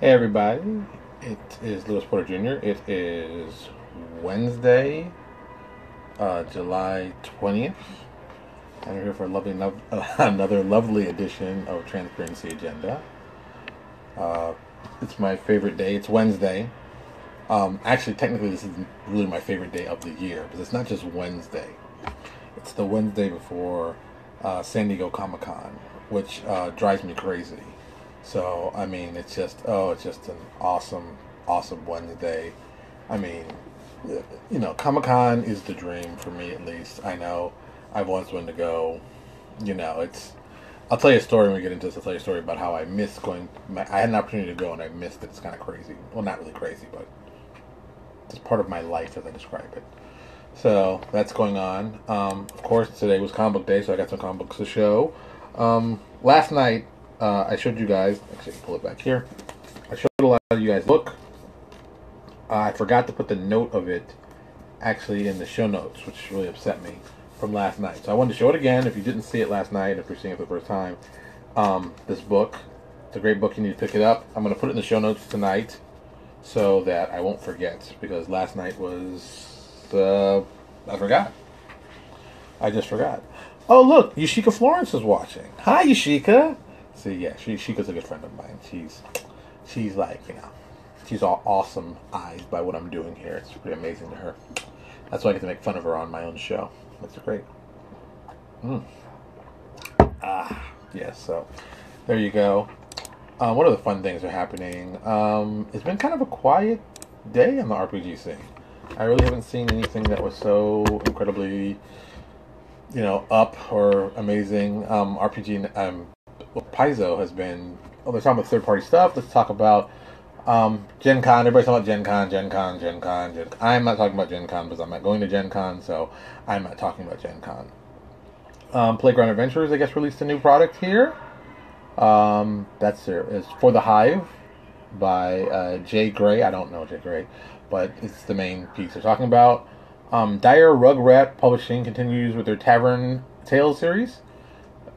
Hey everybody, it is Louis Porter Jr. It is Wednesday, uh, July 20th, and we're here for a lovely, lo- another lovely edition of Transparency Agenda. Uh, it's my favorite day. It's Wednesday. Um, actually, technically, this is really my favorite day of the year because it's not just Wednesday. It's the Wednesday before uh, San Diego Comic Con, which uh, drives me crazy. So I mean, it's just oh, it's just an awesome, awesome Wednesday. I mean, you know, Comic Con is the dream for me at least. I know I've always wanted to go. You know, it's. I'll tell you a story when we get into this. I'll tell you a story about how I missed going. My, I had an opportunity to go and I missed it. It's kind of crazy. Well, not really crazy, but it's part of my life as I describe it. So that's going on. Um, of course, today was comic book day, so I got some comic books to show. Um, last night, uh, I showed you guys. Actually, pull it back here. I showed a lot of you guys. Look, uh, I forgot to put the note of it actually in the show notes, which really upset me from last night. So I wanted to show it again. If you didn't see it last night, if you're seeing it for the first time, um, this book, it's a great book. You need to pick it up. I'm going to put it in the show notes tonight so that I won't forget because last night was uh, I forgot. I just forgot. Oh look, Yashika Florence is watching. Hi Yashika. See, yeah, she Shika's a good friend of mine. She's she's like, you know, she's all awesome eyes by what I'm doing here. It's pretty amazing to her. That's why I get to make fun of her on my own show. That's great. Mm. Ah, yes. so there you go. Um, what other fun things are happening? Um, it's been kind of a quiet day on the RPG scene. I really haven't seen anything that was so incredibly, you know, up or amazing. Um, RPG um, well, Paizo has been. Oh, they're talking about third party stuff. Let's talk about um, Gen Con. Everybody's talking about Gen Con, Gen Con, Gen Con, Gen Con. I'm not talking about Gen Con because I'm not going to Gen Con, so I'm not talking about Gen Con. Um, Playground Adventures, I guess, released a new product here. Um, that's there. It's for the Hive by uh, Jay Gray. I don't know Jay Gray, but it's the main piece they're talking about. Um, Dire Rugrat Publishing continues with their Tavern Tales series.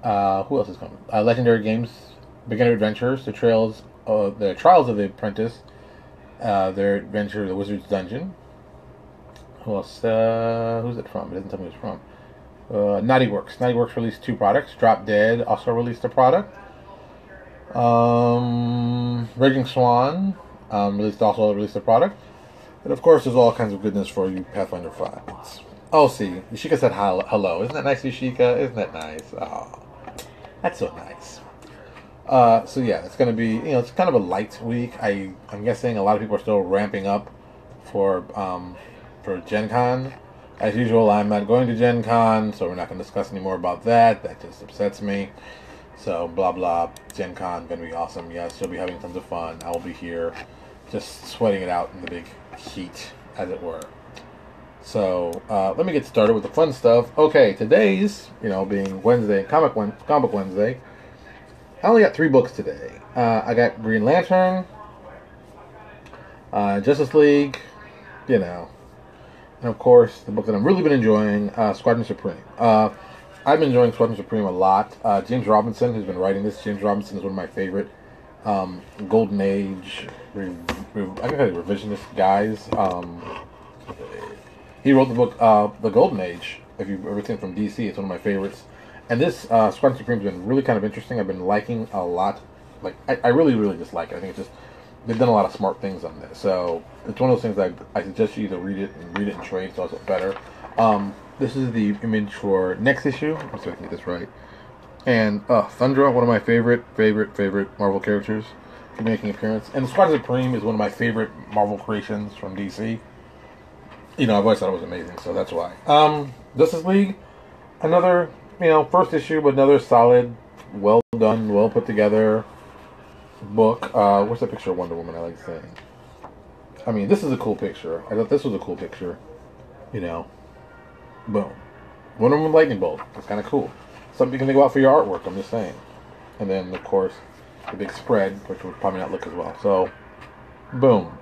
Uh, who else is coming? Uh, Legendary Games, Beginner Adventures, the trails, the Trials of the Apprentice, uh, their adventure, the Wizard's Dungeon. Who else? Uh, who's it from? It doesn't tell me who's from. Uh, Knotty Works. Knotty Works released two products. Drop Dead also released a product. Um, Raging Swan um, released also released a product. And of course, there's all kinds of goodness for you Pathfinder fans. Oh, see, Ishika said hello. Isn't that nice, Ishika? Isn't that nice? Oh, that's so nice. Uh, so yeah, it's gonna be you know it's kind of a light week. I I'm guessing a lot of people are still ramping up for um, for Gen Con. As usual, I'm not going to Gen Con, so we're not going to discuss any more about that. That just upsets me. So blah blah. Gen Con gonna be awesome. Yes, you'll be having tons of fun. I will be here, just sweating it out in the big heat, as it were. So uh, let me get started with the fun stuff. Okay, today's you know being Wednesday, comic one, comic Wednesday. I only got three books today. Uh, I got Green Lantern, uh, Justice League, you know, and of course the book that I've really been enjoying, uh, Squadron Supreme. Uh, I've been enjoying Squadron Supreme a lot. Uh, James Robinson has been writing this. James Robinson is one of my favorite um, Golden Age, re- re- I it revisionist guys. Um, he wrote the book uh, The Golden Age. If you've ever seen it from DC, it's one of my favorites. And this uh, Squadron Supreme has been really kind of interesting. I've been liking a lot. Like I, I really, really just like it. I think it's just they've done a lot of smart things on this. So it's one of those things I, I suggest you either read it and read it in trade, so it's better. Um, this is the image for next issue. I'm if I can get this right. And uh, Thundra, one of my favorite, favorite, favorite Marvel characters, making an appearance. And Squadron Supreme is one of my favorite Marvel creations from DC. You know, I've always thought it was amazing, so that's why. Um, Justice League, another, you know, first issue, but another solid, well done, well put together book. Uh, what's the picture of Wonder Woman? I like saying. I mean, this is a cool picture. I thought this was a cool picture. You know, boom. Wonder Woman Lightning Bolt. It's kind of cool. Something you can think about for your artwork. I'm just saying. And then, of course, the big spread, which would probably not look as well. So, boom.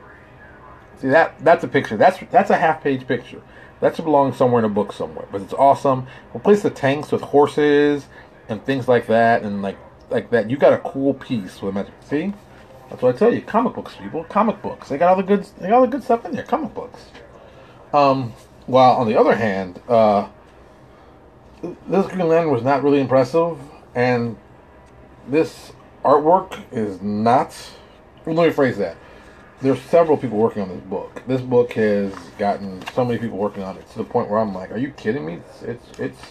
See that? That's a picture. That's that's a half page picture. That should belong somewhere in a book somewhere. But it's awesome. Replace the tanks with horses and things like that, and like like that. You got a cool piece with magic. See? That's what I tell you. Comic books, people. Comic books. They got all the good. They got all the good stuff in there. Comic books. Um, while on the other hand, uh, this Green Lantern was not really impressive, and this artwork is not. Let me phrase that. There's several people working on this book. This book has gotten so many people working on it to the point where I'm like, are you kidding me? It's it's it's,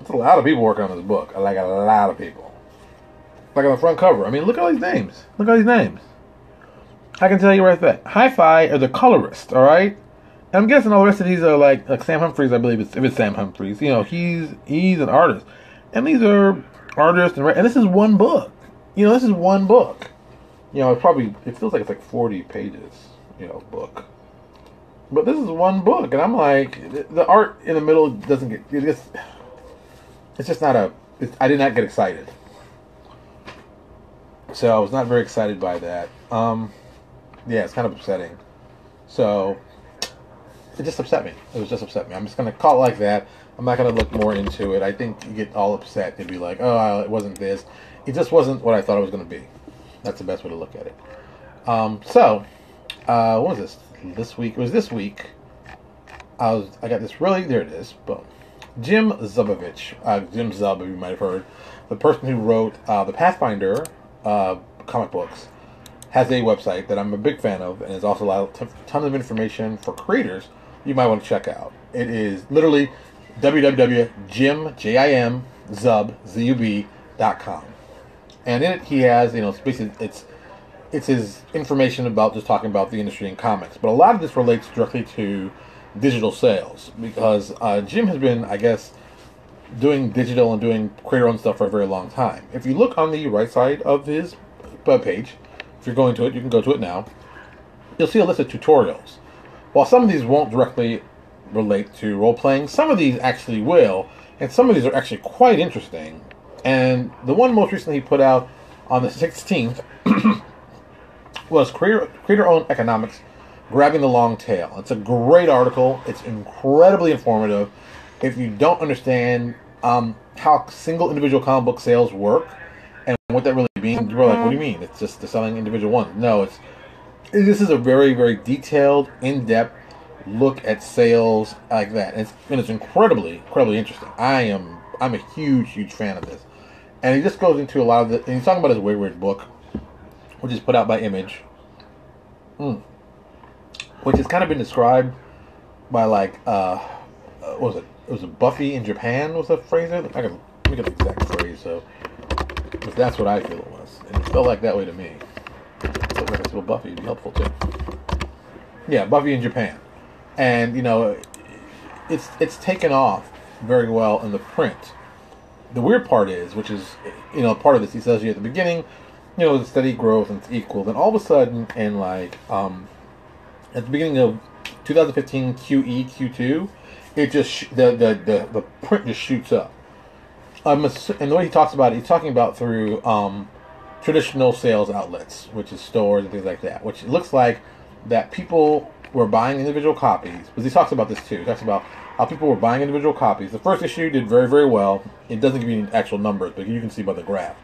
it's a lot of people working on this book. Like a lot of people. Like on the front cover. I mean, look at all these names. Look at all these names. I can tell you right there. Hi-Fi are the colorist. All right. And I'm guessing all the rest of these are like like Sam Humphries. I believe it's if it's Sam Humphries. You know, he's he's an artist, and these are artists and and this is one book. You know, this is one book. You know, it probably it feels like it's like 40 pages. You know, book. But this is one book, and I'm like, the, art in the middle doesn't get it gets. It's just not a. I did not get excited. So I was not very excited by that. Um, yeah, it's kind of upsetting. So it just upset me. It was just upset me. I'm just gonna call it like that. I'm not gonna look more into it. I think you get all upset and be like, oh, it wasn't this. It just wasn't what I thought it was gonna be. That's the best way to look at it. Um, so, uh, what was this? This week it was this week. I was I got this really there it is. Boom. Jim Zubovich, uh, Jim Zub, you might have heard, the person who wrote uh, the Pathfinder uh, comic books, has a website that I'm a big fan of, and has also a ton of tons of information for creators you might want to check out. It is literally www.jimjimzub.com. And in it, he has, you know, it's basically, it's, it's his information about just talking about the industry and comics. But a lot of this relates directly to digital sales because uh, Jim has been, I guess, doing digital and doing creator owned stuff for a very long time. If you look on the right side of his web page, if you're going to it, you can go to it now. You'll see a list of tutorials. While some of these won't directly relate to role playing, some of these actually will, and some of these are actually quite interesting. And the one most recently he put out on the 16th was Creator, Creator Owned Economics Grabbing the Long Tail. It's a great article, it's incredibly informative. If you don't understand um, how single individual comic book sales work and what that really means, you're like, what do you mean? It's just the selling individual ones. No, it's this is a very very detailed in-depth look at sales like that and it's, and it's incredibly incredibly interesting i am i'm a huge huge fan of this and he just goes into a lot of the and he's talking about his wayward book which is put out by image. Mm, which has kind of been described by like uh what was it? It was a buffy in japan was the phrase i can let me get the exact phrase so that's what i feel it was. And it felt like that way to me. Like a Buffy would be helpful too. Yeah, Buffy in Japan, and you know, it's it's taken off very well in the print. The weird part is, which is you know part of this, he says you at the beginning, you know, the steady growth and it's equal. Then all of a sudden, in like um, at the beginning of 2015 QE Q2, it just the, the the the print just shoots up. Um, and the way he talks about it, he's talking about through um, traditional sales outlets, which is stores and things like that, which looks like that people were buying individual copies. Because he talks about this too. He talks about how people were buying individual copies. The first issue did very, very well. It doesn't give you any actual numbers, but you can see by the graph.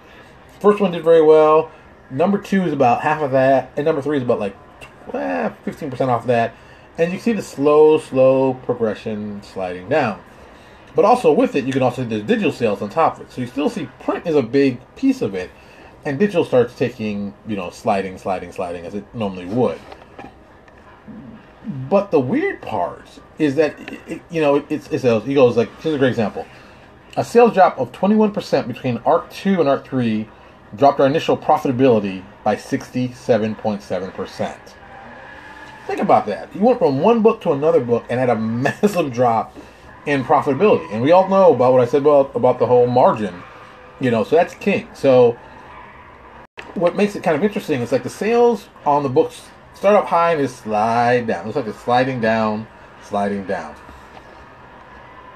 First one did very well. Number two is about half of that, and number three is about like eh, fifteen percent off that. And you see the slow, slow progression sliding down. But also with it, you can also see the digital sales on top of it. So you still see print is a big piece of it and digital starts taking you know sliding sliding sliding as it normally would but the weird part is that you know it's, it's a, he goes like here's a great example. A sales drop of 21% between arc 2 and arc 3 dropped our initial profitability by 67.7% think about that. You went from one book to another book and had a massive drop in profitability. And we all know about what i said about about the whole margin you know so that's king. So what makes it kind of interesting is like the sales on the books start up high and they slide down. It looks like it's sliding down, sliding down.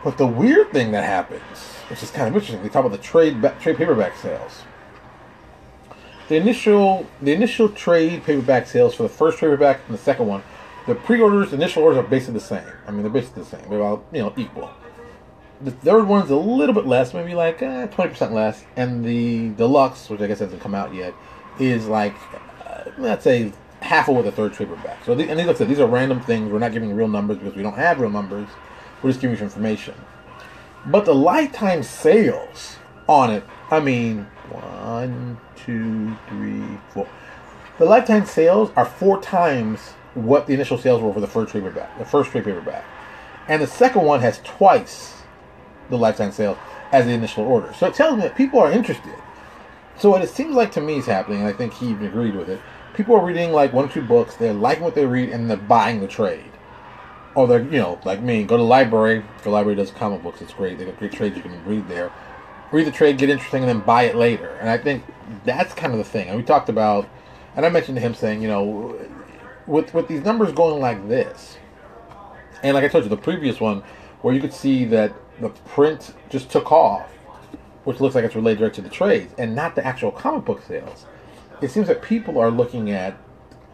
But the weird thing that happens, which is kind of interesting, we talk about the trade trade paperback sales. The initial the initial trade paperback sales for the first paperback and the second one, the pre-orders, initial orders are basically the same. I mean, they're basically the same. They're about you know equal. The third one's a little bit less, maybe like eh, twenty percent less, and the deluxe, which I guess hasn't come out yet, is like let's say half of what the third paperback. So, the, and like I said, these are random things. We're not giving real numbers because we don't have real numbers. We're just giving you information. But the lifetime sales on it, I mean, one, two, three, four. The lifetime sales are four times what the initial sales were for the first trade paperback. The first trade paperback, and the second one has twice the lifetime sales as the initial order. So it tells me that people are interested. So what it seems like to me is happening, and I think he even agreed with it. People are reading like one or two books, they're liking what they read, and they're buying the trade. Or they're, you know, like me, go to the library. The library does comic books, it's great. They got great trades you can read there. Read the trade, get interesting, and then buy it later. And I think that's kind of the thing. And we talked about, and I mentioned to him saying, you know, with with these numbers going like this, and like I told you, the previous one, where you could see that the print just took off, which looks like it's related direct to the trades and not the actual comic book sales. It seems that people are looking at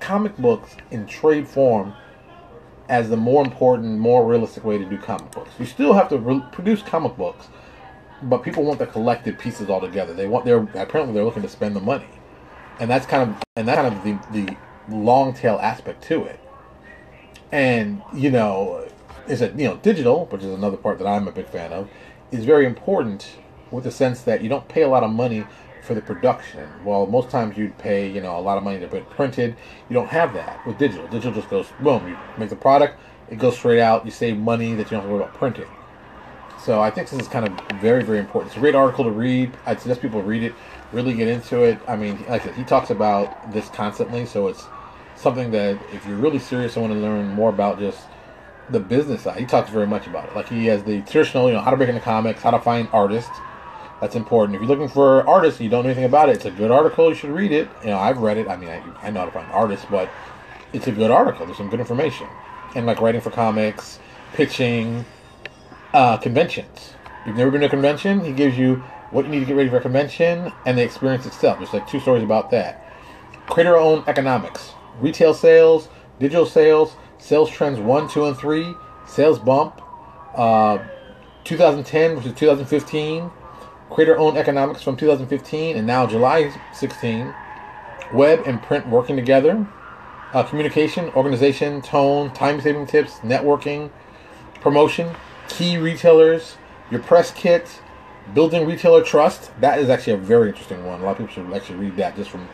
comic books in trade form as the more important, more realistic way to do comic books. You still have to re- produce comic books, but people want the collected pieces all together. They want their apparently they're looking to spend the money, and that's kind of and that's kind of the the long tail aspect to it. And you know, is that you know digital, which is another part that I'm a big fan of, is very important with the sense that you don't pay a lot of money for the production. Well, most times you'd pay you know a lot of money to get printed. You don't have that with digital. Digital just goes boom. You make the product, it goes straight out. You save money that you don't have to worry about printing. So I think this is kind of very very important. It's a great article to read. I suggest people read it, really get into it. I mean, like I said, he talks about this constantly, so it's something that if you're really serious and want to learn more about just the business side, he talks very much about it. Like he has the traditional, you know, how to break into comics, how to find artists. That's important. If you're looking for artists and you don't know anything about it, it's a good article. You should read it. You know, I've read it. I mean, I, I know how to find artists, but it's a good article. There's some good information. And like writing for comics, pitching, uh, conventions. If you've never been to a convention, he gives you what you need to get ready for a convention and the experience itself. There's like two stories about that. Creator owned economics, retail sales, digital sales, sales trends 1, 2, and 3, sales bump, uh, 2010 versus 2015, creator owned economics from 2015 and now July 16, web and print working together, uh, communication, organization, tone, time saving tips, networking, promotion, key retailers, your press kit, building retailer trust. That is actually a very interesting one. A lot of people should actually read that just from.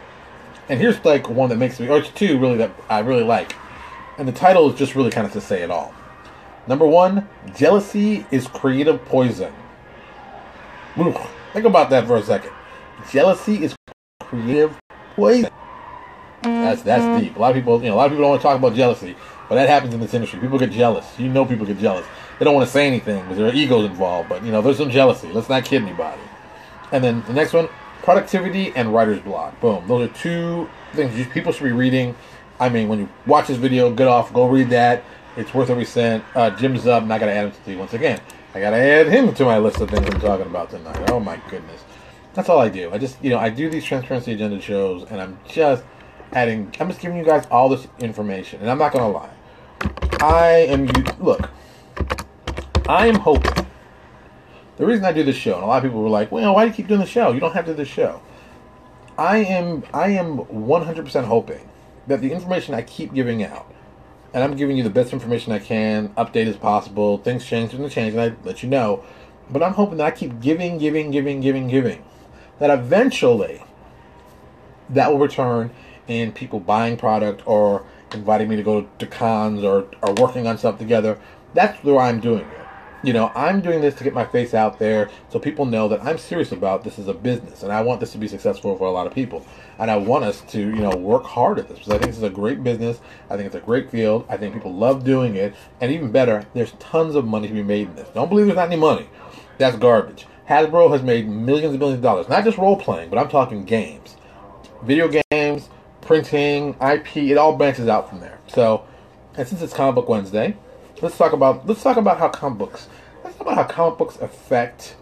And here's like one that makes me, or it's two really that I really like. And the title is just really kind of to say it all. Number one, jealousy is creative poison. Think about that for a second. Jealousy is creative poison. That's that's deep. A lot of people, you know, a lot of people don't want to talk about jealousy, but that happens in this industry. People get jealous. You know, people get jealous. They don't want to say anything because there are egos involved. But you know, there's some jealousy. Let's not kid anybody. And then the next one, productivity and writer's block. Boom. Those are two things you, people should be reading. I mean, when you watch this video, get off, go read that. It's worth every cent. Uh, Jim Zub, I gotta add him to you once again. I gotta add him to my list of things I'm talking about tonight. Oh my goodness. That's all I do. I just, you know, I do these transparency agenda shows, and I'm just adding. I'm just giving you guys all this information, and I'm not gonna lie. I am. Look, I am hoping. The reason I do this show, and a lot of people were like, "Well, why do you keep doing the show? You don't have to do the show." I am, I am 100% hoping that the information I keep giving out, and I'm giving you the best information I can, update as possible. Things change, and they change, and I let you know. But I'm hoping that I keep giving, giving, giving, giving, giving. That eventually, that will return in people buying product or inviting me to go to cons or, or working on stuff together. That's where I'm doing it. You know, I'm doing this to get my face out there so people know that I'm serious about this as a business and I want this to be successful for a lot of people. And I want us to, you know, work hard at this because I think this is a great business. I think it's a great field. I think people love doing it. And even better, there's tons of money to be made in this. Don't believe there's not any money. That's garbage. Hasbro has made millions and billions of dollars. Not just role playing, but I'm talking games. Video games, printing, IP, it all branches out from there. So, and since it's Comic Book Wednesday, let's talk about let's talk about how comic books let's talk about how comic books affect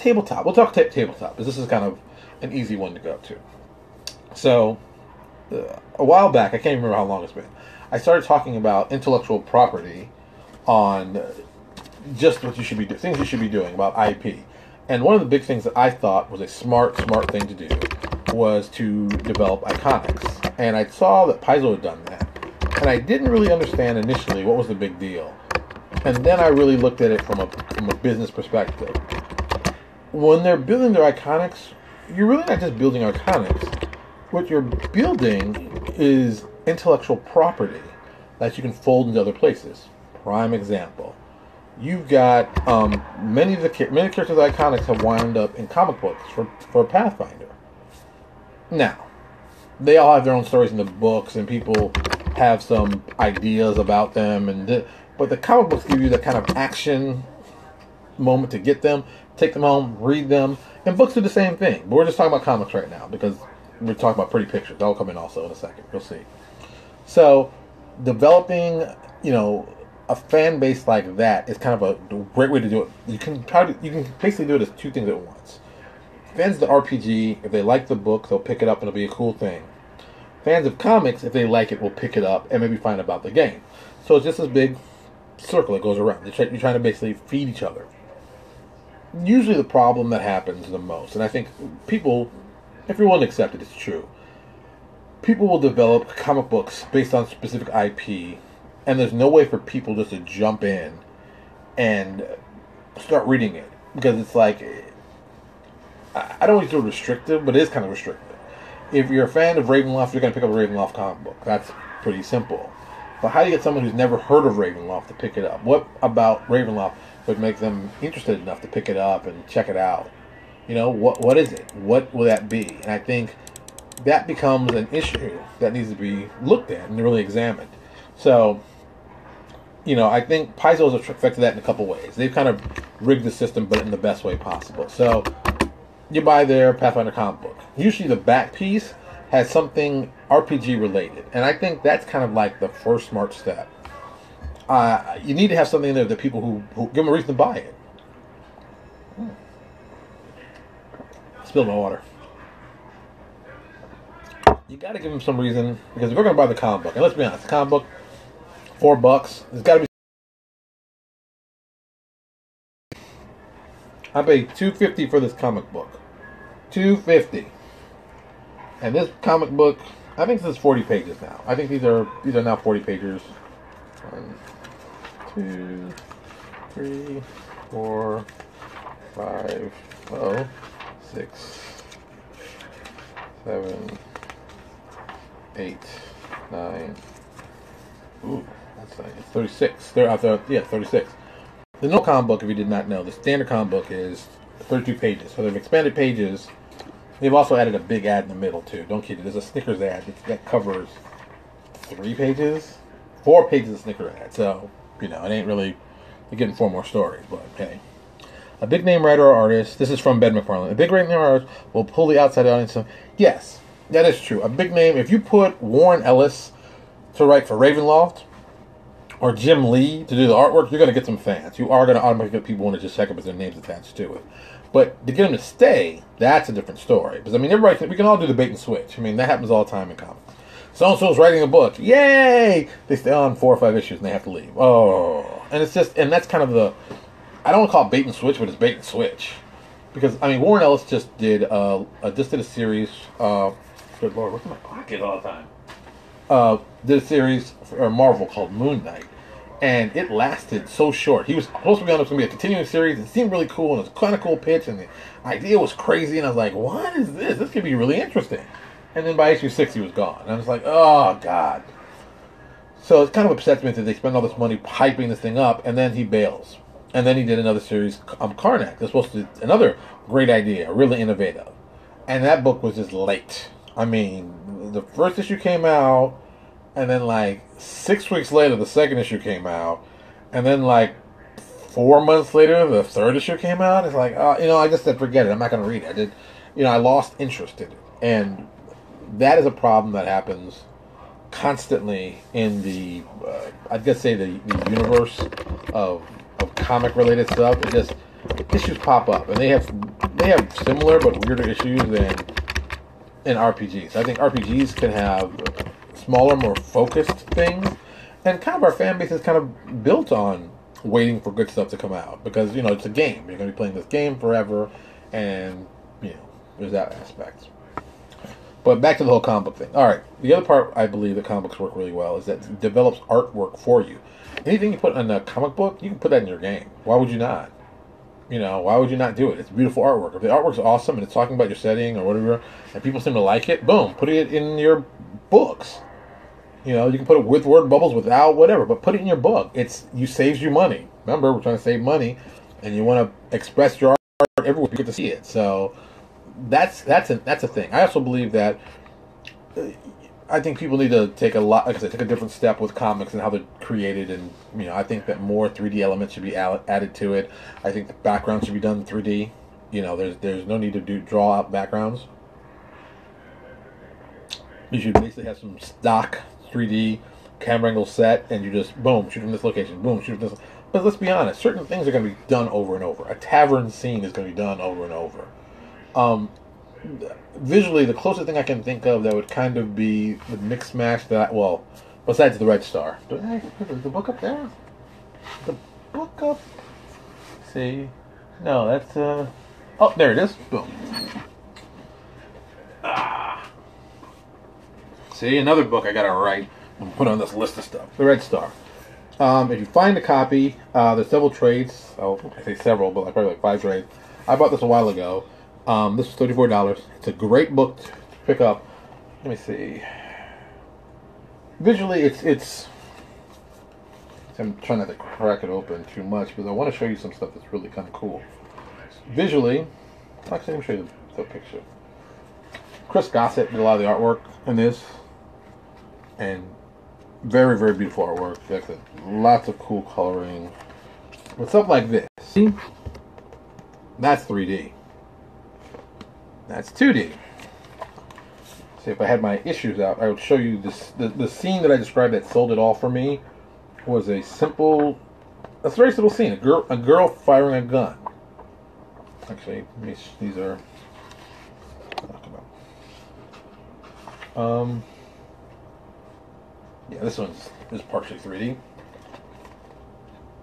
tabletop. We'll talk t- tabletop because this is kind of an easy one to go up to. So, uh, a while back, I can't remember how long it's been. I started talking about intellectual property on just what you should be doing, things you should be doing about IP. And one of the big things that I thought was a smart, smart thing to do was to develop iconics, and I saw that Paizo had done that, and I didn't really understand initially what was the big deal, and then I really looked at it from a from a business perspective. When they're building their iconics, you're really not just building iconics. What you're building is intellectual property that you can fold into other places. Prime example. You've got um, many of the many characters iconics have wound up in comic books for for Pathfinder. Now, they all have their own stories in the books, and people have some ideas about them, and th- but the comic books give you that kind of action moment to get them, take them home, read them, and books do the same thing. But we're just talking about comics right now because we're talking about pretty pictures. That'll come in also in a second. You'll see. So, developing, you know, a fan base like that is kind of a great way to do it. You can to, you can basically do it as two things at once. Fans of the RPG, if they like the book, they'll pick it up and it'll be a cool thing. Fans of comics, if they like it, will pick it up and maybe find about the game. So it's just this big circle that goes around. You're, trying to basically feed each other. Usually, the problem that happens the most, and I think people, if you're to accept it, it's true. People will develop comic books based on specific IP, and there's no way for people just to jump in and start reading it because it's like I don't want to restrictive, but it is kind of restrictive. If you're a fan of Ravenloft, you're going to pick up a Ravenloft comic book. That's pretty simple. But how do you get someone who's never heard of Ravenloft to pick it up? What about Ravenloft would make them interested enough to pick it up and check it out? You know, what what is it? What will that be? And I think that becomes an issue that needs to be looked at and really examined. So, you know, I think Paizo's affected that in a couple ways. They've kind of rigged the system, but in the best way possible. So, you buy their Pathfinder comic book. Usually the back piece has something RPG related, and I think that's kind of like the first smart step. Uh, you need to have something in there that people who, who give them a reason to buy it. Hmm. Spill my water. You got to give them some reason because if we're going to buy the comic book, and let's be honest, the comic book, four bucks, it's got to be. I paid two fifty for this comic book. 250 and this comic book i think this is 40 pages now. I think these are these are now 40 pages one two three four five oh six seven eight nine. Ooh that's nice. 36 there there yeah 36 the no comic book if you did not know the standard comic book is 32 pages. So they've expanded pages They've also added a big ad in the middle too. Don't kid you. There's a Snickers ad that covers three pages, four pages of Snickers ad. So you know, it ain't really. You're getting four more stories, but hey. A big name writer or artist. This is from Ben McFarland. A big name artist will pull the outside audience. In. Yes, that is true. A big name. If you put Warren Ellis to write for Ravenloft or Jim Lee to do the artwork, you're going to get some fans. You are going to automatically get people want to just check up their names attached to it. But to get them to stay, that's a different story. Because I mean, everybody can, we can all do the bait and switch. I mean, that happens all the time in comics. So and so's writing a book, yay! They stay on four or five issues and they have to leave. Oh, and it's just, and that's kind of the, I don't want to call it bait and switch, but it's bait and switch. Because I mean, Warren Ellis just did uh, just did a series. Uh, good lord, what's in my pocket all the time? Uh, did a series for Marvel called Moon Knight and it lasted so short. He was supposed to be on it was going to be a continuing series. It seemed really cool, and it was kind of cool pitch, and the idea was crazy. And I was like, "What is this? This could be really interesting." And then by issue six, he was gone. And I was like, "Oh God." So it's kind of upsets me that they spend all this money piping this thing up, and then he bails. And then he did another series, um, Karnak. That's supposed to another great idea, really innovative. And that book was just late. I mean, the first issue came out and then like six weeks later, the second issue came out, and then like four months later, the third issue came out. It's like, uh, you know, I just said, forget it. I'm not going to read it. I did, you know, I lost interest in it, and that is a problem that happens constantly in the, uh, I'd just say the, the universe of of comic related stuff. It just issues pop up, and they have they have similar but weirder issues than in RPGs. I think RPGs can have smaller, more focused things. And kind of our fan base is kind of built on waiting for good stuff to come out because you know it's a game. You're going to be playing this game forever, and you know there's that aspect. But back to the whole comic book thing. All right, the other part I believe that comic books work really well is that it develops artwork for you. Anything you put in a comic book, you can put that in your game. Why would you not? You know, why would you not do it? It's beautiful artwork. If the artwork's awesome and it's talking about your setting or whatever, and people seem to like it, boom, put it in your books. You know, you can put it with word bubbles, without, whatever, but put it in your book. It's you saves you money. Remember, we're trying to save money, and you want to express your art everywhere. You get to see it. So that's that's a that's a thing. I also believe that uh, I think people need to take a lot, like I said, take a different step with comics and how they're created, and you know, I think that more 3D elements should be added to it. I think the background should be done in 3D. You know, there's there's no need to do draw out backgrounds. You should basically have some stock 3D camera angle set, and you just boom shoot from this location, boom shoot from this. But let's be honest, certain things are going to be done over and over. A tavern scene is going to be done over and over. Um, visually, the closest thing I can think of that would kind of be the mix match that, well, besides the Red Star. Do I the book up there? The book up? See? No, that's, uh, oh, there it is. Boom. Ah. See, another book I gotta write and put on this list of stuff. The Red Star. Um, if you find a copy, uh, there's several trades. Oh, I say several, but like probably like five trades. I bought this a while ago. Um, this is thirty-four dollars. It's a great book to pick up. Let me see. Visually, it's it's. I'm trying not to crack it open too much because I want to show you some stuff that's really kind of cool. Visually, actually, let me show you the, the picture. Chris Gossett did a lot of the artwork in this, and very very beautiful artwork. Lots of cool coloring. But stuff like this, see, that's 3D. That's 2D. See, if I had my issues out, I would show you this. The, the scene that I described that sold it all for me was a simple, a very simple scene. A girl, a girl firing a gun. Actually, these are. Um. Yeah, this one's is partially 3D.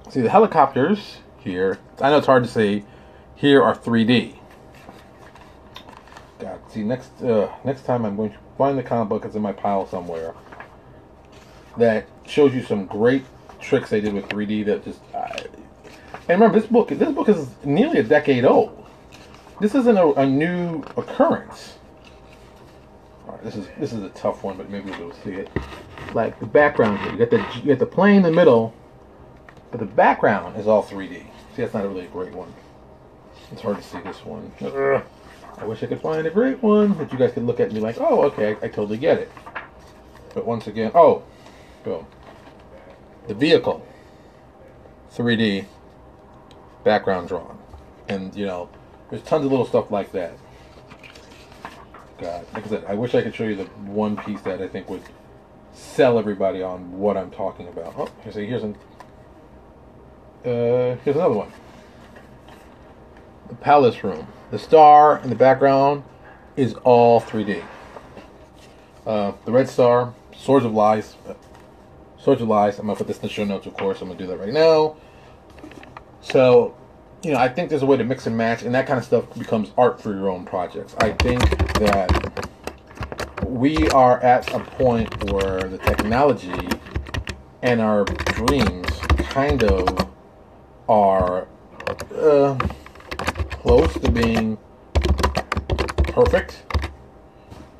See the helicopters here. I know it's hard to see, Here are 3D. God, see next uh, next time I'm going to find the comic book. It's in my pile somewhere. That shows you some great tricks they did with 3D. That just and remember this book. This book is nearly a decade old. This isn't a, a new occurrence. This is this is a tough one, but maybe we'll see it. Like the background here, you got the you got the plane in the middle, but the background is all 3D. See, that's not really a really great one. It's hard to see this one. I wish I could find a great one that you guys could look at and be like, oh, okay, I, I totally get it. But once again, oh, boom. The vehicle, 3D, background drawn. And, you know, there's tons of little stuff like that. God, like I said, I wish I could show you the one piece that I think would sell everybody on what I'm talking about. Oh, here's, a, here's, an, uh, here's another one. The Palace Room. The star in the background is all 3D. Uh, the red star, Swords of Lies. Swords of Lies. I'm going to put this in the show notes, of course. I'm going to do that right now. So, you know, I think there's a way to mix and match, and that kind of stuff becomes art for your own projects. I think that we are at a point where the technology and our dreams kind of are. Uh, close to being perfect.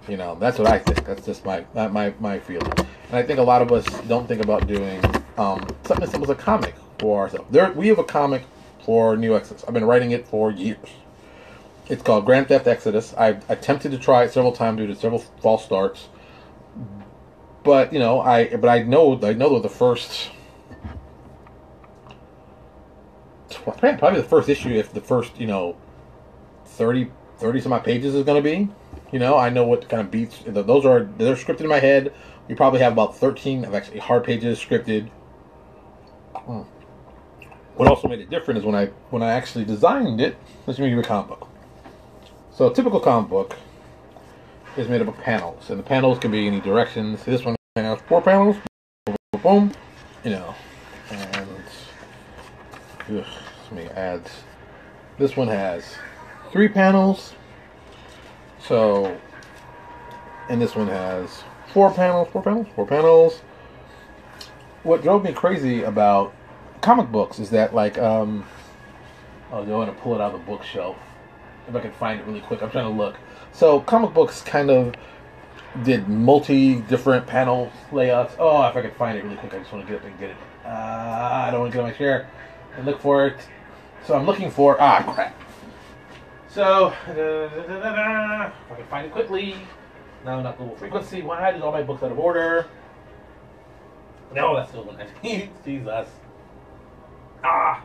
You know, that's what I think. That's just my my my feeling. And I think a lot of us don't think about doing um, something as simple as a comic for ourselves. There, we have a comic for Neo Exodus. I've been writing it for years. It's called Grand Theft Exodus. I've attempted to try it several times due to several false starts. But you know, I but I know I know the first probably the first issue, if the first, you know, 30, 30 some odd pages is going to be. You know, I know what kind of beats. Those are, they're scripted in my head. We probably have about 13 of actually hard pages scripted. Hmm. What also made it different is when I when I actually designed it. Let's give you a comic book. So a typical comic book is made up of panels, and the panels can be any directions. This one has four panels. Boom, boom, you know, and ugh, me ads. This one has three panels. So and this one has four panels, four panels, four panels. What drove me crazy about comic books is that like um oh I want to pull it out of the bookshelf if I can find it really quick. I'm trying to look. So comic books kind of did multi different panel layouts. Oh, if I could find it really quick, I just want to get up and get it. Uh, I don't want to get on my chair and look for it. So I'm looking for ah crap. So da, da, da, if I can find it quickly. No, not global frequency. Why did all my books out of order? No, that's still one. Jesus. Ah,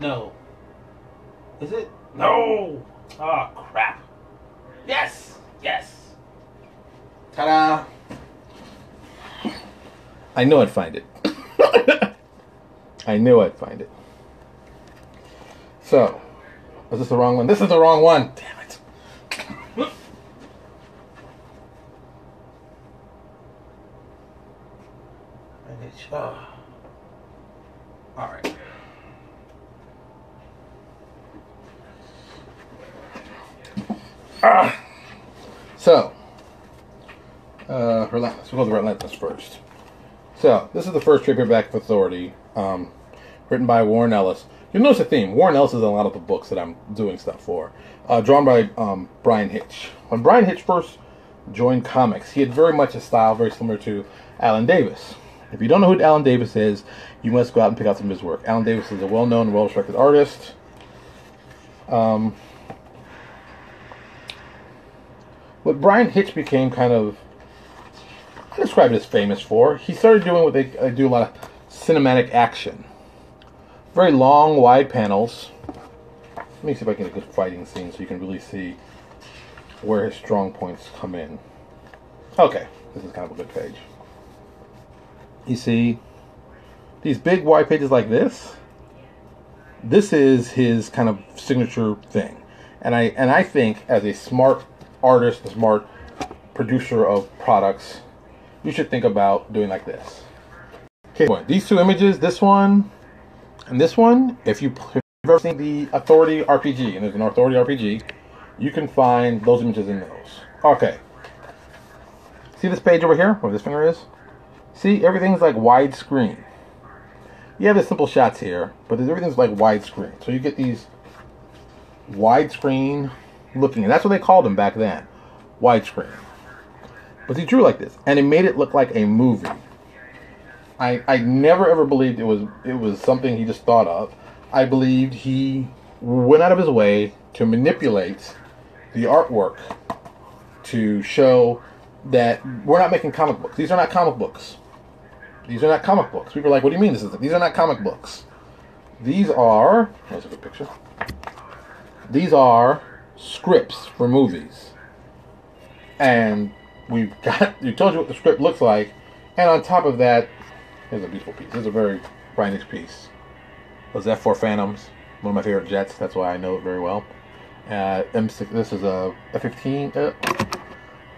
no. Is it? No. Ah, crap. Yes, yes. Ta-da! I knew I'd find it. I knew I'd find it. So, is this the wrong one? This is the wrong one. Damn it. Oh. All right. Ah. So, uh. We'll go to Relentless first. So, this is the first paperback of Authority, um, written by Warren Ellis. You'll notice a theme. Warren Ellis is in a lot of the books that I'm doing stuff for. Uh, drawn by um, Bryan Hitch. When Bryan Hitch first joined comics, he had very much a style very similar to Alan Davis. If you don't know who Alan Davis is, you must go out and pick out some of his work. Alan Davis is a well-known, well-respected artist. Um, what Bryan Hitch became kind of, I describe it as famous for, he started doing what they, they do a lot of cinematic action. Very long, wide panels. Let me see if I can get a good fighting scene so you can really see where his strong points come in. Okay, this is kind of a good page. You see, these big wide pages like this, this is his kind of signature thing. And I and I think as a smart artist, a smart producer of products, you should think about doing like this. Okay, these two images, this one and this one, if you if you've ever seen the Authority RPG, and there's an Authority RPG, you can find those images in those. Okay. See this page over here, where this finger is? See, everything's like widescreen. You have the simple shots here, but everything's like widescreen. So you get these widescreen looking, and that's what they called them back then, widescreen. But he drew like this, and it made it look like a movie. I I never ever believed it was it was something he just thought of. I believed he went out of his way to manipulate the artwork to show that we're not making comic books. These are not comic books. These are not comic books. People are like, what do you mean this is? These are not comic books. These are. Here's a good picture. These are scripts for movies. And we've got. You told you what the script looks like, and on top of that, here's a beautiful piece. This is a very Bryan piece. Was F4 Phantoms, one of my favorite jets. That's why I know it very well. Uh, M6. This is a F15. Uh,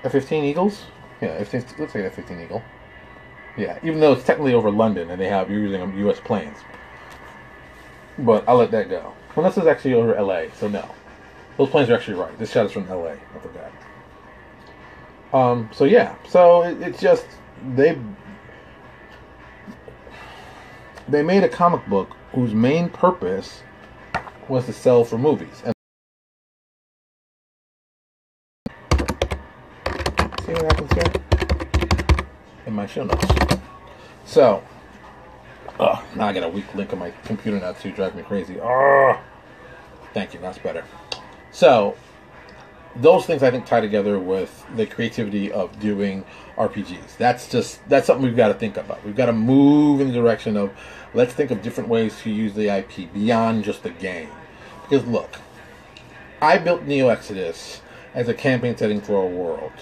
F15 Eagles. Yeah, F15. Let's say F15 Eagle. Yeah, even though it's technically over London and they have you're using U.S. planes. But I'll let that go. Well, this is actually over L.A., so no. Those planes are actually right. This shot is from L.A. I forgot. Um, so yeah, so it, it's just they they made a comic book whose main purpose was to sell for movies. And see what happens here in my show notes. So, oh, now I got a weak link on my computer now too, drive me crazy. Oh, thank you, that's better. So, those things I think tie together with the creativity of doing RPGs. That's just that's something we've got to think about. We've got to move in the direction of let's think of different ways to use the IP beyond just the game. Because look, I built Neo Exodus as a campaign setting for a world,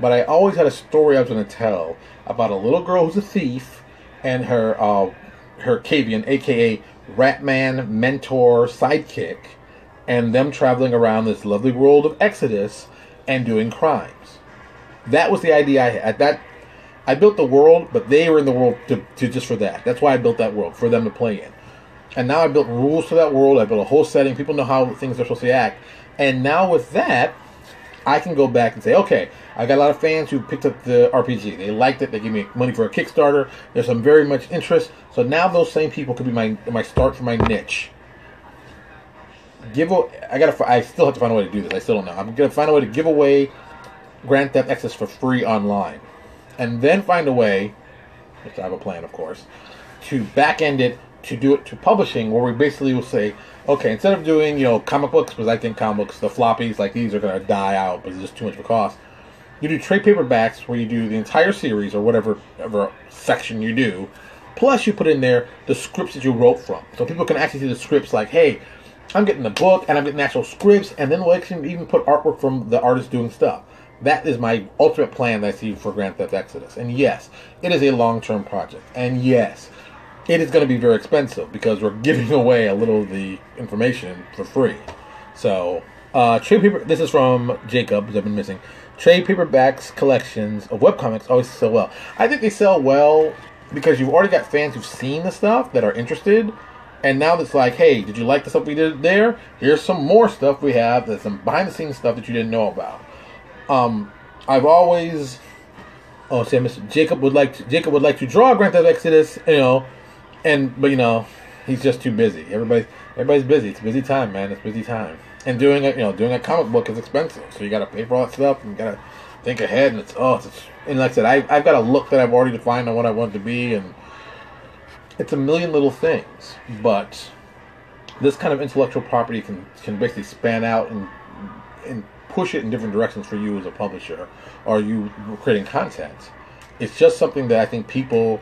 but I always had a story I was going to tell about a little girl who's a thief and her uh, her Cavian, aka Ratman mentor sidekick and them traveling around this lovely world of Exodus and doing crimes. That was the idea I had. That, I built the world, but they were in the world to, to just for that. That's why I built that world for them to play in. And now I built rules for that world. I built a whole setting. People know how things are supposed to act. And now with that, I can go back and say, okay, I got a lot of fans who picked up the RPG. They liked it. They gave me money for a Kickstarter. There's some very much interest. So now those same people could be my my start for my niche. Give I gotta. I still have to find a way to do this. I still don't know. I'm gonna find a way to give away Grand Theft Exodus for free online, and then find a way, which I have a plan, of course, to back end it to do it to publishing, where we basically will say, okay, instead of doing you know comic books, because I think comic books, the floppies like these are gonna die out, but it's just too much of a cost. You do trade paperbacks where you do the entire series or whatever, whatever section you do, plus you put in there the scripts that you wrote from, so people can actually see the scripts. Like, hey, I'm getting the book and I'm getting actual scripts, and then we'll actually even put artwork from the artist doing stuff. That is my ultimate plan that I see for Grand Theft Exodus. And yes, it is a long term project. And yes, it is going to be very expensive because we're giving away a little of the information for free. So, uh, trade paper. This is from Jacob. I've been missing. Trade paperbacks collections of webcomics always sell well. I think they sell well because you've already got fans who've seen the stuff that are interested, and now it's like, hey, did you like the stuff we did there? Here's some more stuff we have. There's some behind the scenes stuff that you didn't know about. Um, I've always, oh, say, Mr. Jacob would like to, Jacob would like to draw Grand Theft Exodus, you know, and but you know, he's just too busy. Everybody, everybody's busy. It's busy time, man. It's busy time. And doing a, you know, doing a comic book is expensive, so you got to pay for all that stuff, and you got to think ahead. And it's oh, it's, and like I said, I, I've got a look that I've already defined on what I want to be, and it's a million little things, but this kind of intellectual property can can basically span out and and push it in different directions for you as a publisher or you creating content. It's just something that I think people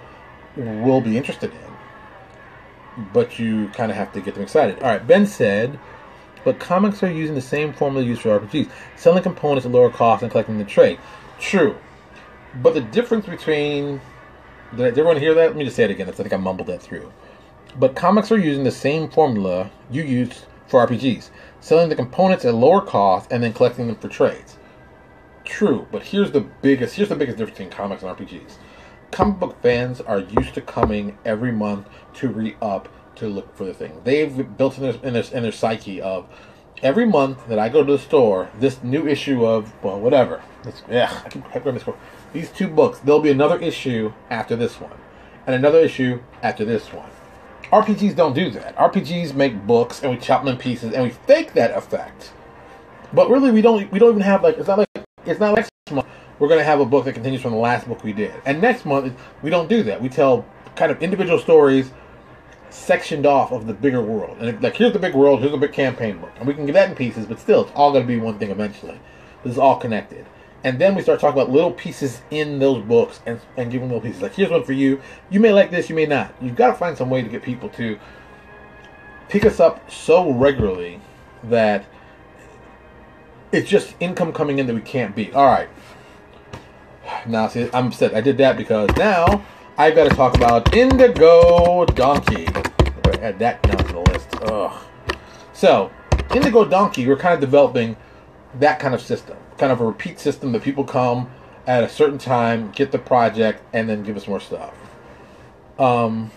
will be interested in, but you kind of have to get them excited. All right, Ben said, but comics are using the same formula used for RPGs, selling components at lower cost and collecting the trade. True, but the difference between did, everyone hear that? Let me just say it again. I think I mumbled that through. But comics are using the same formula you use for RPGs selling the components at lower cost and then collecting them for trades. True, but here's the biggest here's the biggest difference between comics and RPGs. Comic book fans are used to coming every month to re up to look for the thing. They've built in their, in their in their psyche of every month that I go to the store, this new issue of well whatever. This, yeah, I can remember this. These two books, there'll be another issue after this one, and another issue after this one RPGs don't do that. RPGs make books and we chop them in pieces and we fake that effect. But really, we don't. We don't even have like. It's not like. It's not like next month we're going to have a book that continues from the last book we did. And next month we don't do that. We tell kind of individual stories sectioned off of the bigger world. And like here's the big world. Here's the big campaign book. And we can get that in pieces, but still, it's all going to be one thing eventually. This is all connected. And then we start talking about little pieces in those books and, and giving little pieces. Like, here's one for you. You may like this, you may not. You've got to find some way to get people to pick us up so regularly that it's just income coming in that we can't beat. All right. Now, see, I'm upset. I did that because now I've got to talk about Indigo Donkey. Add that down to the list. Ugh. So, Indigo Donkey, we're kind of developing that kind of system kind of a repeat system that people come at a certain time, get the project, and then give us more stuff. Um,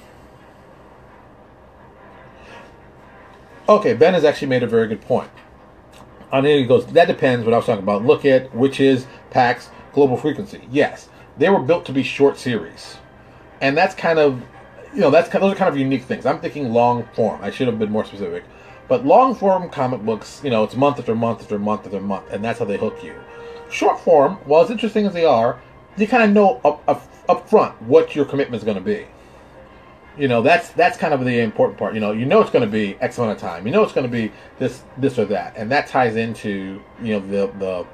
okay, Ben has actually made a very good point. On here he goes, that depends what I was talking about. Look at witches, packs, global frequency. Yes, they were built to be short series. And that's kind of, you know, that's those are kind of unique things. I'm thinking long form. I should have been more specific. But long form comic books, you know, it's month after month after month after month, and that's how they hook you. Short form, while as interesting as they are, you kind of know up, up, up front what your commitment is going to be. You know, that's that's kind of the important part. You know, you know it's going to be X amount of time. You know it's going to be this this or that, and that ties into you know the the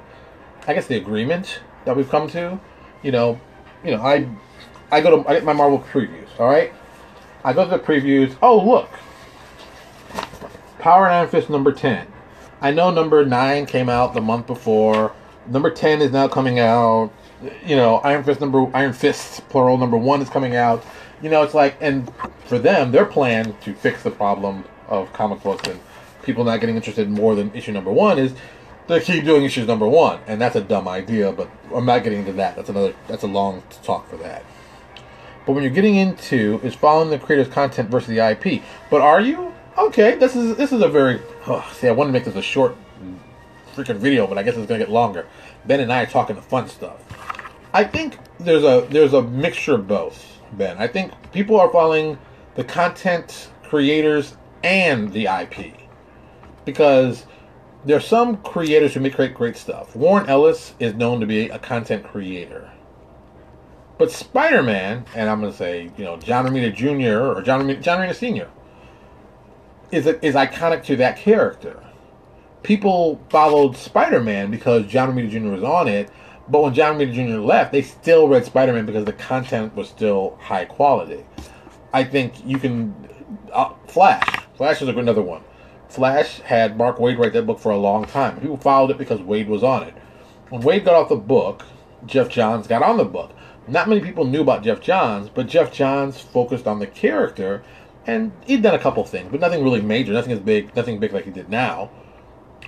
I guess the agreement that we've come to. You know, you know I I go to I get my Marvel previews. All right, I go to the previews. Oh look, Power Iron Fist number 10. I know number 9 came out the month before. Number 10 is now coming out. You know, Iron Fist number Iron Fist plural number 1 is coming out. You know, it's like and for them, their plan to fix the problem of comic books and people not getting interested in more than issue number 1 is to keep doing issues number 1. And that's a dumb idea, but I'm not getting into that. That's another that's a long talk for that. But when you're getting into is following the creator's content versus the IP. But are you? Okay, this is this is a very. Oh, see, I want to make this a short freaking video, but I guess it's gonna get longer. Ben and I are talking the fun stuff. I think there's a there's a mixture of both, Ben. I think people are following the content creators and the IP because there are some creators who make create great stuff. Warren Ellis is known to be a content creator. But Spider-Man, and I'm going to say, you know, John Romita Jr. or John Romita, John Romita Sr. is is iconic to that character. People followed Spider-Man because John Romita Jr. was on it, but when John Romita Jr. left, they still read Spider-Man because the content was still high quality. I think you can uh, Flash. Flash is another one. Flash had Mark Waid write that book for a long time. People followed it because Waid was on it. When Waid got off the book, Geoff Johns got on the book. Not many people knew about Geoff Johns, but Geoff Johns focused on the character, and he'd done a couple things, but nothing really major, nothing as big, nothing big like he did now.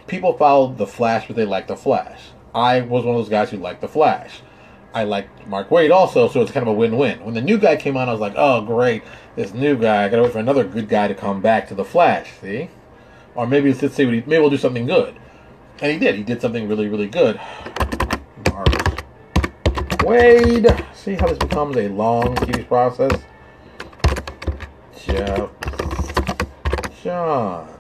People followed the Flash, but they liked the Flash. I was one of those guys who liked the Flash. I liked Mark Waid also, so it's kind of a win-win. When the new guy came on, I was like, "Oh, great! This new guy. I gotta wait for another good guy to come back to the Flash." See, or maybe let's see what he maybe we'll do something good, and he did. He did something really, really good. Mark Waid. See how this becomes a long, tedious process. Geoff John.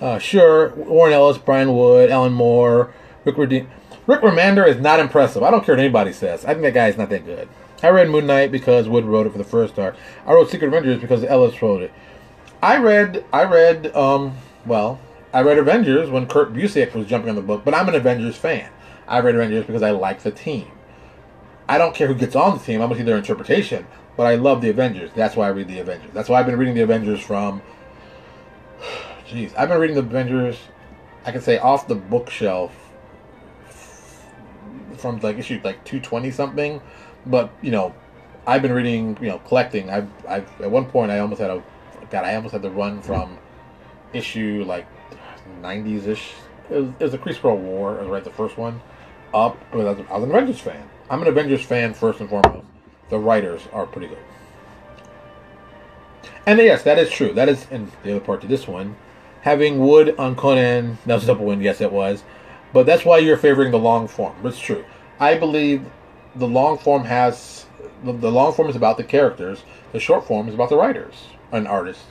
Uh, sure, Warren Ellis, Brian Wood, Alan Moore, Rick Rick Remender is not impressive. I don't care what anybody says. I think that guy is not that good. I read Moon Knight because Wood wrote it for the first arc. I wrote Secret Avengers because Ellis wrote it. I read, I read, um, well, I read Avengers when Kurt Busiek was jumping on the book, but I'm an Avengers fan. I read Avengers because I like the team. I don't care who gets on the team. I'm to see their interpretation, but I love the Avengers. That's why I read the Avengers. That's why I've been reading the Avengers from. Jeez, I've been reading the Avengers. I can say off the bookshelf from like issue like 220 something but you know i've been reading you know collecting i've, I've at one point i almost had a god i almost had to run from issue like 90s ish it was, it was the Kree Skrull War, I was right, the first one, up. I I was an Avengers fan. I'm an Avengers fan first and foremost. The writers are pretty good. And yes, that is true. That is, and the other part to this one, having Wood on Conan, that was a double win, yes, it was. But that's why you're favoring the long form. It's true. I believe the long form has the, the long form is about the characters. The short form is about the writers and artists.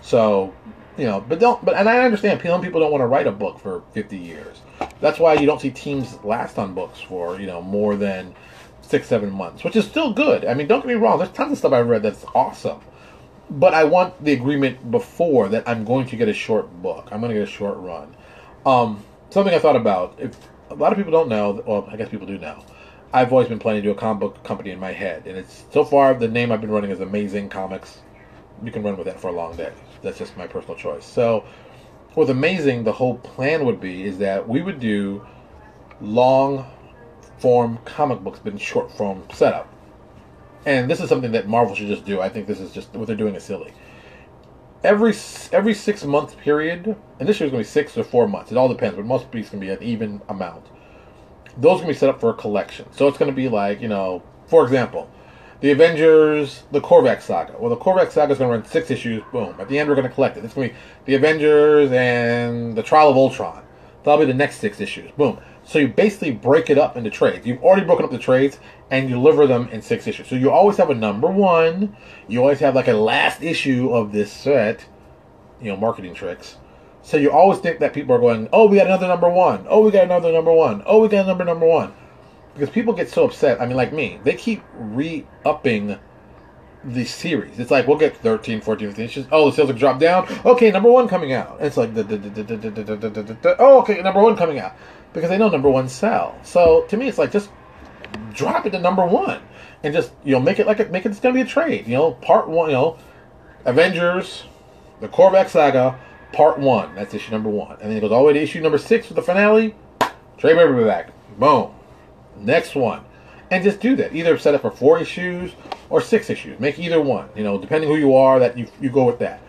So you know, but don't. But and I understand some people don't want to write a book for fifty years. That's why you don't see teams last on books for you know more than six, seven months, which is still good. I mean, don't get me wrong. There's tons of stuff I've read that's awesome, but I want the agreement before that I'm going to get a short book. I'm going to get a short run. Um, something I thought about. If a lot of people don't know, well, I guess people do know. I've always been planning to do a comic book company in my head, and it's so far the name I've been running is Amazing Comics. You can run with that for a long day that's just my personal choice. So, with Amazing, the whole plan would be is that we would do long form comic books, but in short form setup. And this is something that Marvel should just do. I think this is just what they're doing is silly. Every every six month period, and this year's gonna be six or four months. It all depends, but most weeks gonna be an even amount. Those can be set up for a collection. So it's gonna be like you know, for example, the Avengers, the Korvac saga. Well, the Korvac saga is going to run six issues. Boom. At the end, we're going to collect it. It's going to be the Avengers and the Trial of Ultron. That'll be the next six issues. Boom. So you basically break it up into trades. You've already broken up the trades and you deliver them in six issues. So you always have a number one. You always have like a last issue of this set. You know, marketing tricks. So you always think that people are going, oh, we got another number one. Oh, we got another number one. Oh, we got a number number one because people get so upset. I mean, like me, they keep re-upping the series. It's like we'll get 13, 14, 15 issues. Oh, the sales have dropped down. Okay, number one coming out. it's like oh, okay, number one coming out because they know number one sell. So to me, it's like just drop it to number one and just you know make it like make it it's gonna be a trade. You know, part one. You know, Avengers, the Korvac saga, part one. That's issue number one, and then it goes all the way to issue number six with the finale. Trade paperback. Boom. Next one. And just do that. Either set up for four issues or six issues. Make either one. You know, depending who you are, that you, you go with that.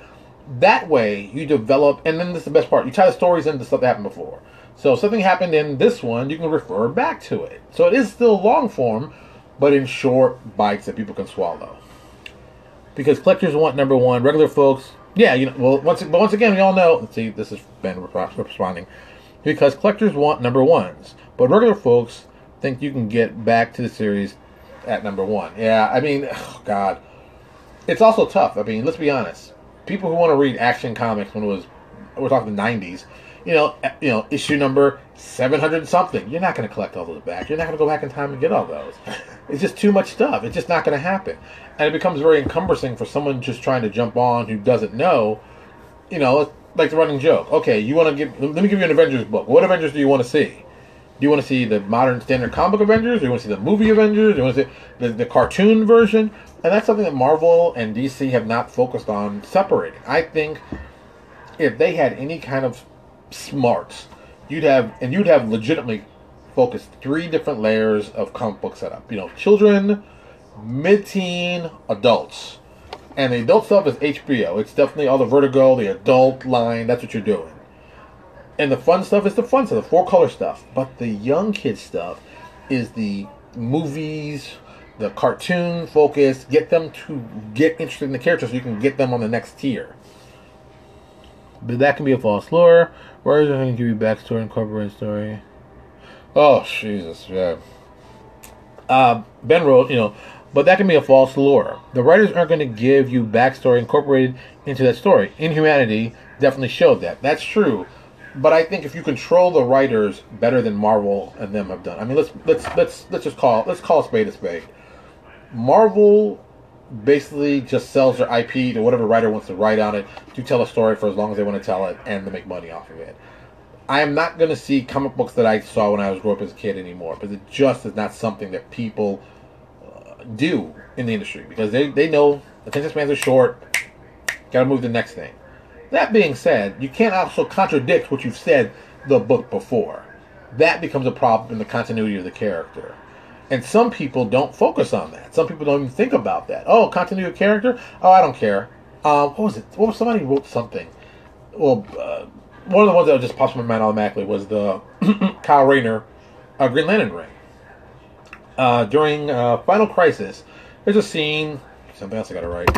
That way, you develop, and then this is the best part. You tie the stories into stuff that happened before. So if something happened in this one, you can refer back to it. So it is still long form, but in short bites that people can swallow. Because collectors want number one, regular folks Yeah, you know. Well, once but once again, we all know. See, this is Ben responding because collectors want number ones, but regular folks think you can get back to the series at number one. Yeah, I mean, oh God, it's also tough. I mean, let's be honest. People who want to read action comics when it was we're talking the '90s, you know, you know, issue number seven hundred something. You're not going to collect all those back. You're not going to go back in time and get all those. It's just too much stuff. It's just not going to happen, and it becomes very encumbersome for someone just trying to jump on who doesn't know. You know, like the running joke. Okay, you want to give? Let me give you an Avengers book. What Avengers do you want to see? Do you want to see the modern standard comic Avengers? Do you want to see the movie Avengers? Do you want to see the, the cartoon version? And that's something that Marvel and DC have not focused on separating. I think if they had any kind of smarts, you'd have and you'd have legitimately focused three different layers of comic book setup. You know, children, mid-teen, adults. And the adult stuff is HBO. It's definitely all the Vertigo, the adult line. That's what you're doing. And the fun stuff is the fun stuff, the four color stuff. But the young kid stuff is the movies, the cartoon focus. Get them to get interested in the characters so you can get them on the next tier. But that can be a false lure. Writers are going to give you backstory, incorporate story. Oh, Jesus, yeah. Uh, ben wrote, you know, but that can be a false lure. The writers aren't going to give you backstory incorporated into that story. Inhumanity definitely showed that. That's true. But I think if you control the writers better than Marvel and them have done, I mean, let's let's let's let's just call let's call a spade a spade. Marvel basically just sells their IP to whatever writer wants to write on it to tell a story for as long as they want to tell it and to make money off of it. I am not going to see comic books that I saw when I was growing up as a kid anymore because it just is not something that people uh, do in the industry because they, they know attention spans are short. Got to move to the next thing. That being said, you can't also contradict what you've said the book before. That becomes a problem in the continuity of the character. And some people don't focus on that. Some people don't even think about that. Oh, continuity of character? Oh, I don't care. Um, what was it? What was somebody wrote something? Well, uh, one of the ones that just popped in my mind automatically was the Kyle Rayner uh, Green Lantern ring. Uh, during uh, Final Crisis, there's a scene. Something else I gotta write.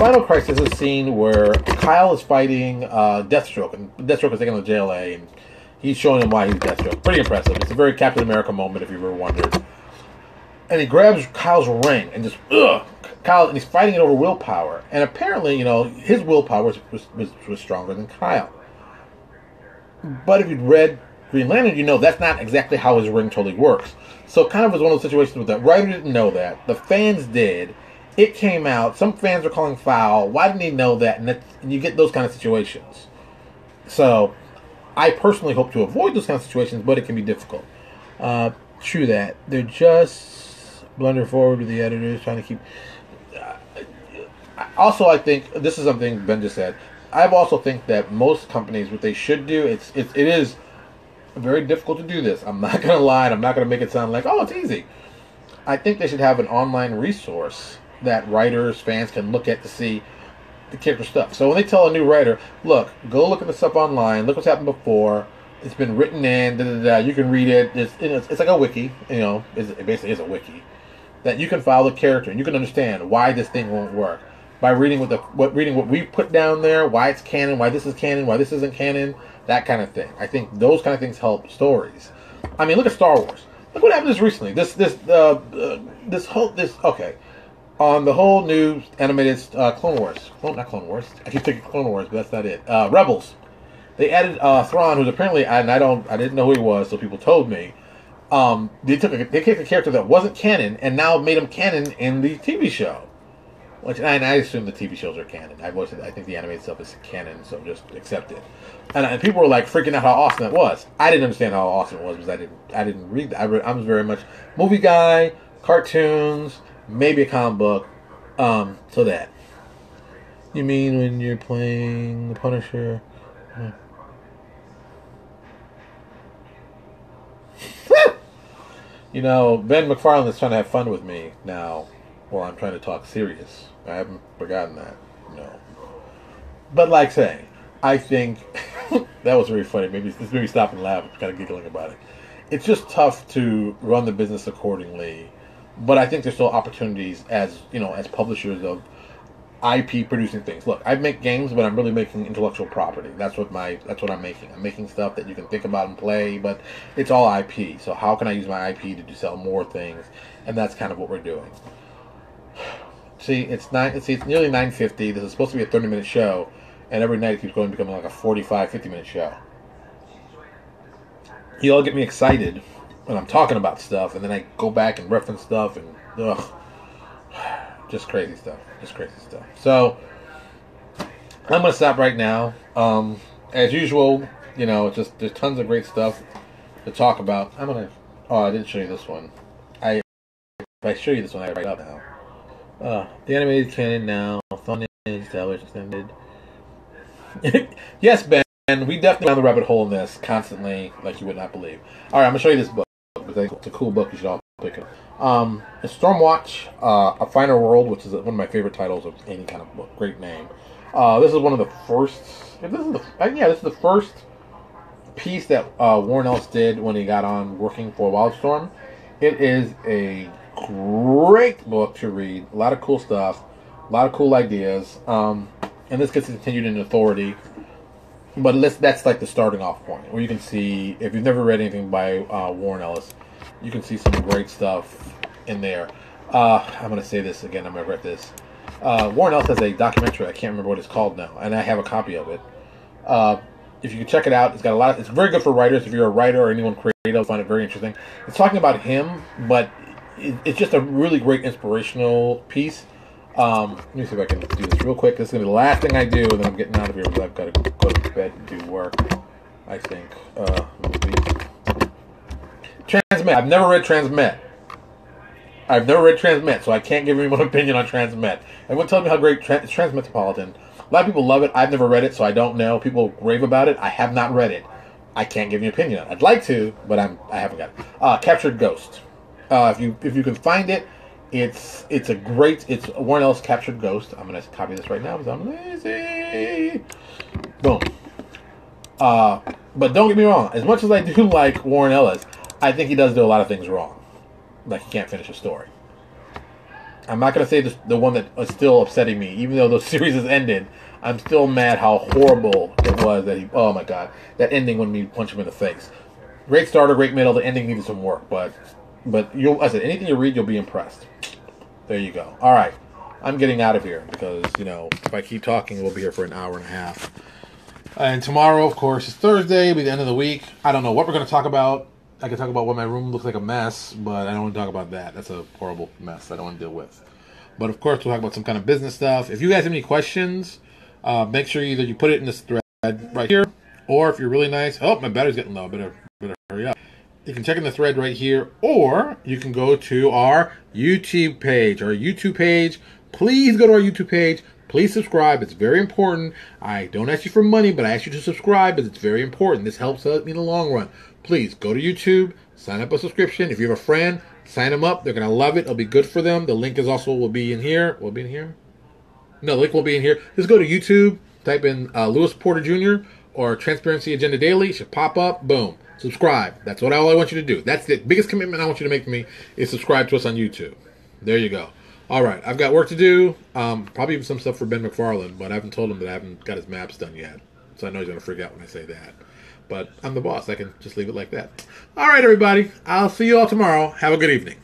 Final Crisis is a scene where Kyle is fighting uh, Deathstroke, and Deathstroke is taking the JLA, and He's showing him why he's Deathstroke. Pretty impressive. It's a very Captain America moment, if you ever wondered. And he grabs Kyle's ring and just ugh, Kyle, and he's fighting it over willpower. And apparently, you know, his willpower was was, was, stronger than Kyle. But if you'd read Green Lantern, you know that's not exactly how his ring totally works. So kind of was one of those situations where the writer didn't know that, the fans did. It came out. Some fans are calling foul. Why didn't he know that? And, and you get those kind of situations. So I personally hope to avoid those kind of situations, but it can be difficult. Uh, true that. They're just blunder forward with the editors, trying to keep. Uh, also, I think this is something Ben just said. I also think that most companies, what they should do, it's, it's it is very difficult to do this. I'm not gonna lie. I'm not gonna make it sound like oh it's easy. I think they should have an online resource that writers, fans can look at to see the character stuff. So when they tell a new writer, look, go look at the stuff online, look what's happened before. It's been written in, da, da, da, you can read it. It's, it's, like a wiki, you know, it basically is a wiki. That you can follow the character and you can understand why this thing won't work by reading what the what reading what we put down there, why it's canon, why this is canon, why this isn't canon, that kind of thing. I think those kind of things help stories. I mean, look at Star Wars. Look what happened this recently. This this uh, uh this whole this okay on the whole new animated uh, Clone Wars. Well, not Clone Wars. I keep thinking Clone Wars, but that's not it. Uh, Rebels. They added uh, Thrawn, who's apparently, and I don't, I didn't know who he was, so people told me. Um, they took, a, they took a character that wasn't canon and now made him canon in the TV show. Which, and I assume the TV shows are canon. I was, I think the animated stuff is canon, so just accept it. And, and, people were like freaking out how awesome that was. I didn't understand how awesome it was because I didn't, I didn't read. That. I, read, I was very much movie guy, cartoons maybe a comic book. Um, so that. You mean when you're playing the Punisher? you know, Ben McFarlane is trying to have fun with me now while I'm trying to talk serious. I haven't forgotten that. No. But like saying, I think that was really funny. Maybe this made me stop and laugh. kind of giggling about it. It's just tough to run the business accordingly but I think there's still opportunities as you know as publishers of IP producing things. Look, I make games, but I'm really making intellectual property. That's what my that's what I'm making. I'm making stuff that you can think about and play, but it's all IP. So how can I use my IP to sell more things? And that's kind of what we're doing. See, it's nine. See, it's nearly 9:50. This is supposed to be a 30 minute show, and every night it keeps going, becoming like a 45, 50 minute show. You all get me excited when I'm talking about stuff, and then I go back and reference stuff, and ugh, just crazy stuff. Just crazy stuff. So I'm gonna stop right now. Um, as usual, you know, just there's tons of great stuff to talk about. I'm gonna. Oh, I didn't show you this one. I if I show you this one, I write up now. Uh, the animated canon now. Thumb is television extended. yes, Ben. We definitely found the rabbit hole in this constantly, like you would not believe. All right, I'm gonna show you this book. It's a cool book. You should all pick it. Um, Stormwatch, uh, A Finer World, which is one of my favorite titles of any kind of book. Great name. Uh, this is one of the first. This is the uh, yeah. This is the first piece that uh, Warren Ellis did when he got on working for Wildstorm. It is a great book to read. A lot of cool stuff. A lot of cool ideas. Um, and this gets continued in authority. But let's that's like the starting off point, where you can see if you've never read anything by uh, Warren Ellis, you can see some great stuff in there. Uh, I'm going to say this again. I'm to read this. Uh, Warren Ellis has a documentary. I can't remember what it's called now, and I have a copy of it. Uh, if you can check it out, it's got a lot. Of, it's very good for writers. If you're a writer or anyone creative, find it very interesting. It's talking about him, but it, it's just a really great inspirational piece. Um, let me see if I can do this real quick. This is gonna be the last thing I do, and then I'm getting out of here because I've got to go to bed and do work. I think. Uh, Transmet. I've never read Transmet. I've never read Transmet, so I can't give anyone an opinion on Transmet. Everyone tells me how great Trans- Transmetropolitan. A lot of people love it. I've never read it, so I don't know. People rave about it. I have not read it. I can't give you an opinion. I'd like to, but I'm I haven't got it. Uh, Captured Ghost. Uh, if you if you can find it, it's it's a great. It's Warren Ellis Captured Ghost. I'm gonna copy this right now because I'm lazy. Boom. Uh, but don't get me wrong. As much as I do like Warren Ellis, I think he does do a lot of things wrong. Like he can't finish a story. I'm not gonna say this, the one that is still upsetting me, even though the series has ended. I'm still mad how horrible it was that he. Oh my god, that ending when we punch him in the face. Great starter, great middle. The ending needed some work, but but you'll. I said anything you read, you'll be impressed. There you go. All right, I'm getting out of here because you know if I keep talking, we'll be here for an hour and a half. And tomorrow, of course, is Thursday. It'll be the end of the week. I don't know what we're going to talk about. I can talk about what my room looks like a mess, but I don't want to talk about that. That's a horrible mess I don't want to deal with. But of course, we'll talk about some kind of business stuff. If you guys have any questions, uh, make sure either you put it in this thread right here, or if you're really nice, oh, my battery's getting low. Better, better hurry up. You can check in the thread right here, or you can go to our YouTube page. Our YouTube page. Please go to our YouTube page. Please subscribe. It's very important. I don't ask you for money, but I ask you to subscribe because it's very important. This helps me in the long run please go to YouTube, sign up a subscription. If you have a friend, sign them up. They're gonna love it. It'll be good for them. The link is also will be in here. Will be in here. No, the link will be in here. Just go to YouTube, type in uh, Louis Porter Jr. or Transparency Agenda Daily. It should pop up. Boom. Subscribe. That's what all I want you to do. That's the biggest commitment I want you to make to me is subscribe to us on YouTube. There you go. All right, I've got work to do. Um, probably even some stuff for Ben McFarland, but I haven't told him that I haven't got his maps done yet. So I know he's gonna freak out when I say that. But I'm the boss. I can just leave it like that. All right, everybody. I'll see you all tomorrow. Have a good evening.